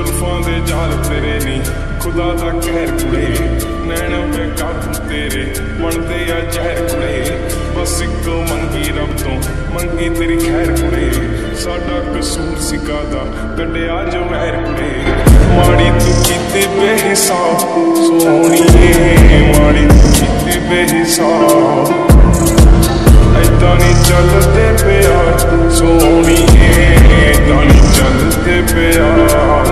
ਜ਼ੁਲਫਾਂ ਦੇ ਜਾਲ ਤੇਰੇ ਨਹੀਂ ਖੁਦਾ ਦਾ ਕਹਿਰ ਕੁੜੇ, ਨੈਣਾਂ ਤੇ ਕਾਬੂ ਤੇਰੇ। ਬਣਦੇ ਆ ਜ਼ਹਿਰ ਕੁੜੇ, ਬਸ ਇੱਕੋ ਮੰਗੀ ਰੱਬ ਤੋਂ, ਮੰਗੀ ਤੇਰੀ ਖੈਰ ਕੁੜੇ। ਸਾਡਾ ਕਸੂਰ ਸਿਕਾ ਦਾ ਕੱਢਿਆ ਜੋ ਮਹਿਰ ਕੁੜੇ। ਮਾੜੀ ਤੂੰ ਕੀਤੇ ਬੇਹਿਸਾਬ, ਸੋਹਣੀਏ, ਮਾੜੀ ਤੂੰ ਕੀਤੇ ਬੇਹਿਸਾਬ। ਐਦਾਂ ਨਹੀਂ ਚੱਲਦੇ ਪਿਆਰ, ਸੋਹਣੀਏ ਐਦਾਂ ਨਹੀਂ ਚੱਲਦੇ ਪਿਆਰ।